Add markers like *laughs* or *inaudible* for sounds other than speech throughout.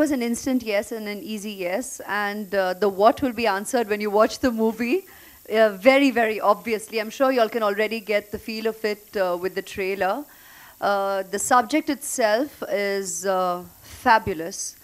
was an instant yes and an easy yes. And uh, the what will be answered when you watch the movie. Uh, very, very obviously. I'm sure y'all can already get the feel of it uh, with the trailer. Uh, the subject itself is uh, fabulous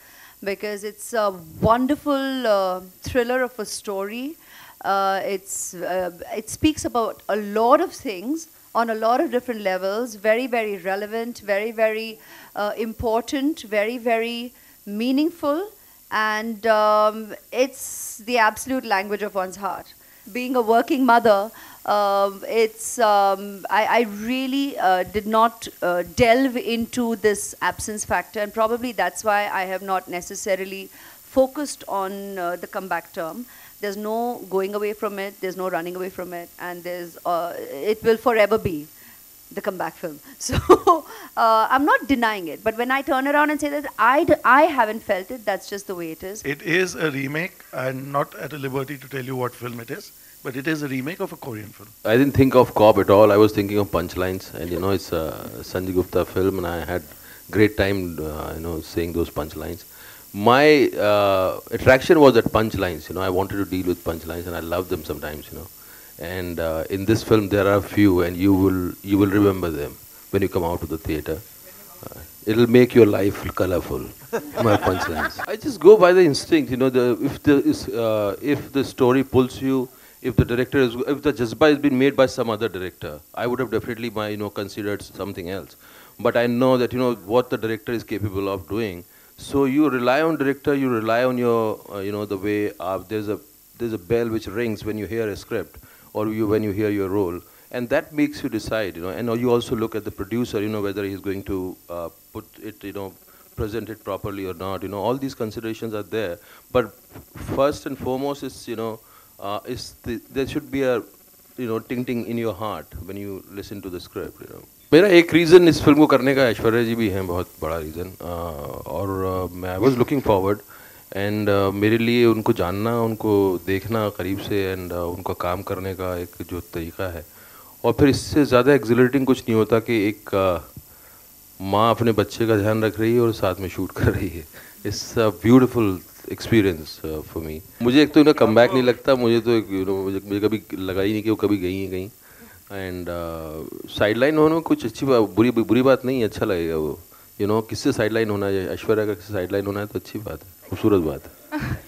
because it's a wonderful uh, thriller of a story. It's, it speaks about a lot of things on a lot of different levels, very, very relevant, very, very uh, important, very, very meaningful, and um, it's the absolute language of one's heart. Being a working mother, um, it's um, I, I really uh, did not uh, delve into this absence factor, and probably that's why I have not necessarily focused on uh, the comeback term. There's no going away from it. There's no running away from it, and there's uh, it will forever be the comeback film. *laughs* So uh, I'm not denying it, but when I turn around and say that I, d- I haven't felt it, that's just the way it is. It is a remake. I'm not at a liberty to tell you what film it is, but it is a remake of a Korean film. I didn't think of Cobb at all. I was thinking of punchlines, and you know, it's a Sanjay Gupta film, and I had great time, uh, you know, saying those punchlines. My uh, attraction was at punchlines. You know, I wanted to deal with punchlines, and I love them sometimes. You know, and uh, in this film there are a few, and you will you will remember them when you come out of the theater. Uh, it'll make your life colorful. My punchlines. *laughs* I just go by the instinct. You know, the if the is, uh, if the story pulls you, if the director is if the Jazbaa has been made by some other director, I would have definitely my you know considered something else. But I know that you know what the director is capable of doing. So you rely on director. You rely on your uh, you know the way uh, there's a there's a bell which rings when you hear a script or you when you hear your role and that makes you decide you know and you also look at the producer you know whether he's going to uh, put it you know present it properly or not you know all these considerations are there but first and foremost is you know uh, is the, there should be a you know ting ting in your heart when you listen to the script you know मेरा एक reason इस film को करने का ऐश्वर्या जी भी हैं बहुत बड़ा रीज़न और uh, मैं I was looking forward and uh, मेरे लिए उनको जानना उनको देखना करीब से एंड uh, उनका काम करने का एक जो तरीका है। और फिर इससे ज़्यादा एक्जिलेटिंग कुछ नहीं होता कि एक uh, माँ अपने बच्चे का ध्यान रख रही है और साथ में शूट कर रही है। It's a beautiful experience for me मुझे एक तो इन्हें कम बैक नहीं लगता मुझे तो एक मुझे, मुझे कभी लगा ही नहीं कि वो कभी गई हैं कहीं। एंड साइड लाइन होने में कुछ अच्छी बात बुरी बुरी बात नहीं अच्छा लगेगा वो। यू नो किससे साइडलाइन होना है? ऐश्वर्या का किससे साइडलाइन होना है? तो अच्छी बात है, खूबसूरत बात है। *laughs*